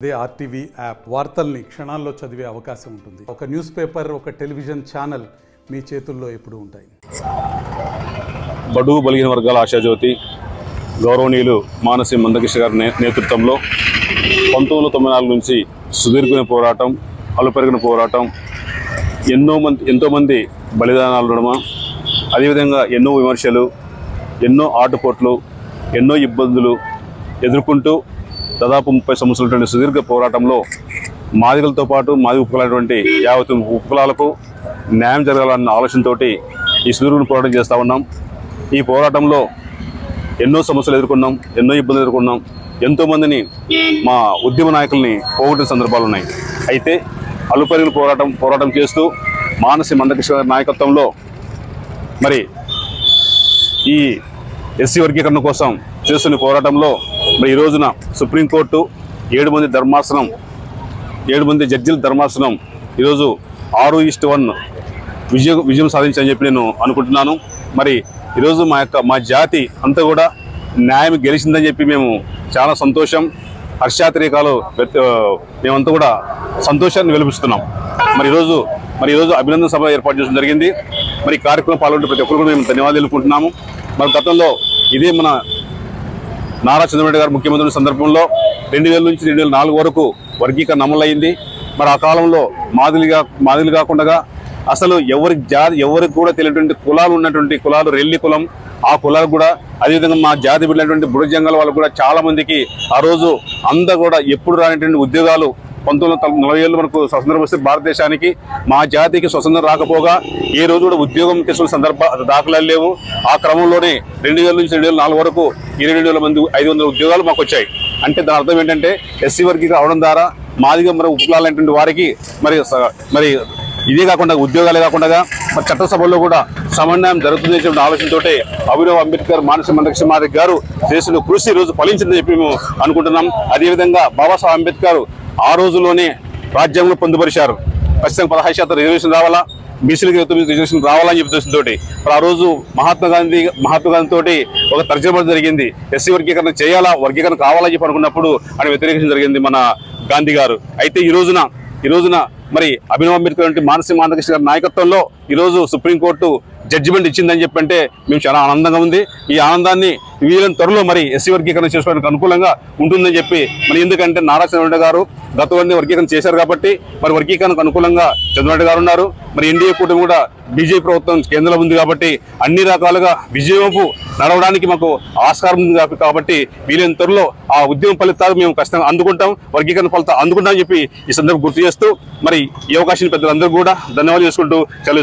అదే RTV app వార్తల్ని క్షణాల్లో చదివే అవకాశం ఉంటుంది. ఒక న్యూస్ పేపర్ ఒక టెలివిజన్ ఛానల్ మీ చేతుల్లో ఎప్పుడు ఉంటాయి. బడుగు బలిగిన వర్గాల ఆశాజ్యోతి గౌరవనీయులు మానసి మందకృష్ణ గారి నేతృత్వంలో పంతొమ్మిది తొంభై నాలుగు నుంచి సుదీర్ఘమైన పోరాటం అలుపెరిగిన పోరాటం ఎన్నో మంది ఎంతోమంది బలిదానాలు నడుమ అదేవిధంగా ఎన్నో విమర్శలు ఎన్నో ఆటుపోట్లు ఎన్నో ఇబ్బందులు ఎదుర్కొంటూ దాదాపు ముప్పై సంవత్సరాలు సుదీర్ఘ పోరాటంలో మాదిగలతో పాటు మాది ఉపకులైనటువంటి యావత్ ఉపకులాలకు న్యాయం జరగాలన్న ఆలోచనతోటి ఈ సుదీర్ఘ పోరాటం చేస్తూ ఉన్నాం. ఈ పోరాటంలో ఎన్నో సమస్యలు ఎదుర్కొన్నాం ఎన్నో ఇబ్బందులు ఎదుర్కొన్నాం. ఎంతోమందిని మా ఉద్యమ నాయకుల్ని పోగొట్టిన సందర్భాలు ఉన్నాయి. అయితే అలుపరుగులు పోరాటం పోరాటం చేస్తూ మానసి మందకృష్ణ గారి నాయకత్వంలో మరి ఈ ఎస్సీ వర్గీకరణ కోసం చేస్తున్న పోరాటంలో మరి ఈ రోజున సుప్రీంకోర్టు ఏడు మంది ధర్మాసనం ఏడు మంది జడ్జిల ధర్మాసనం ఈరోజు ఆరు ఈస్ట్ వన్ విజయం విజయం సాధించని చెప్పి నేను అనుకుంటున్నాను. మరి ఈరోజు మా యొక్క మా జాతి అంతా కూడా న్యాయం గెలిచిందని చెప్పి మేము చాలా సంతోషం. హర్షాతిరేకాలు మేమంతా కూడా సంతోషాన్ని వెలిపిస్తున్నాం. మరి ఈరోజు మరి ఈరోజు అభినందన సభ ఏర్పాటు చేయడం జరిగింది. మరి కార్యక్రమం పాల్గొంటే ప్రతి ఒక్కరు కూడా మేము ధన్యవాదాలు తెలుపుకుంటున్నాము. మరి గతంలో ఇదే మన నారా చంద్రబాబు గారు ముఖ్యమంత్రి సందర్భంలో రెండు వేల నుంచి రెండు వేల నాలుగు వరకు వర్గీకరణ అమలైంది మరి ఆ కాలంలో మాదిరిగా మాదిరి కాకుండా అసలు ఎవరి జాతి ఎవరికి కూడా తెలియటువంటి కులాలు ఉన్నటువంటి కులాలు రెల్లి కులం ఆ కులాలు కూడా అదేవిధంగా మా జాతి బిడ్డటువంటి బుడజంగాల వాళ్ళు కూడా చాలామందికి ఆ రోజు అందరూ కూడా ఎప్పుడు రానటువంటి ఉద్యోగాలు పంతొమ్మిది వందల నలభై ఏళ్ళు మనకు స్వతంత్రం వస్తే భారతదేశానికి మా జాతికి స్వతంత్రం రాకపోగా ఏ రోజు కూడా ఉద్యోగం తీసుకున్న సందర్భ దాఖలాలు లేవు. ఆ క్రమంలోనే రెండు వేల నుంచి రెండు వేల నాలుగు వరకు ఇరవై రెండు వేల మంది ఐదు వందల ఉద్యోగాలు మాకు వచ్చాయి. అంటే దాని అర్థం ఏంటంటే ఎస్సీ వర్గీకి అవడం ద్వారా మాదిగా మరి ఉపకులాలైనటువంటి వారికి మరి స- మరి ఇదే కాకుండా ఉద్యోగాలే కాకుండా మరి కూడా సమన్వయం జరుగుతుంది చెప్పిన ఆలోచనతో అభినవ్ అంబేద్కర్ మానసిక మందకృష్ణ గారు చేసిన కృషి రోజు ఫలించిందని చెప్పి మేము అనుకుంటున్నాం. అదేవిధంగా బాబాసాహెబ్ అంబేద్కర్ ఆ రోజుల్లోనే రాజ్యాంగంలో పొందుపరిచారు. ఖచ్చితంగా పదహారు శాతం రిజర్వేషన్ రావాలా? బీసీలకు రిజర్వేషన్ రావాలని చెప్పి ఉద్దేశంతో ఆ రోజు మహాత్మా గాంధీ మహాత్మా గాంధీ తోటి ఒక తర్జమా జరిగింది. ఎస్సీ వర్గీకరణ చేయాలా? వర్గీకరణ కావాలని చెప్పి అనుకున్నప్పుడు ఆయన వ్యతిరేకించడం జరిగింది మన గాంధీ గారు. అయితే ఈ రోజున ఈ రోజున మరి అభినవ్ అంబేద్కర్ వంటి మానసి మాధకృష్ణ గారి నాయకత్వంలో ఈరోజు సుప్రీంకోర్టు జడ్జిమెంట్ ఇచ్చిందని చెప్పంటే మేము చాలా ఆనందంగా ఉంది. ఈ ఆనందాన్ని వీళ్ళని త్వరలో మరి ఎస్సీ వర్గీకరణ చేసుకోవడానికి అనుకూలంగా ఉంటుందని చెప్పి మరి ఎందుకంటే నారా చంద్రబాబు గారు గతంలో వర్గీకరణ చేశారు కాబట్టి మరి వర్గీకరణకు అనుకూలంగా చంద్రబాబు గారు ఉన్నారు. మరి ఎన్డీఏ కూటమి కూడా బీజేపీ ప్రభుత్వం కేంద్రంలో ఉంది కాబట్టి అన్ని రకాలుగా విజయవంపు నడవడానికి మాకు ఆస్కారం ఉంది కాబట్టి- కాబట్టి వీలైన త్వరలో ఆ ఉద్యమం ఫలితాలు మేము ఖచ్చితంగా అందుకుంటాం. వర్గీకరణ ఫలితాలు అందుకుంటాం అని చెప్పి ఈ సందర్భం గుర్తు చేస్తూ మరి ఈ అవకాశం పెద్దలందరూ కూడా ధన్యవాదాలు చేసుకుంటూ సెలవు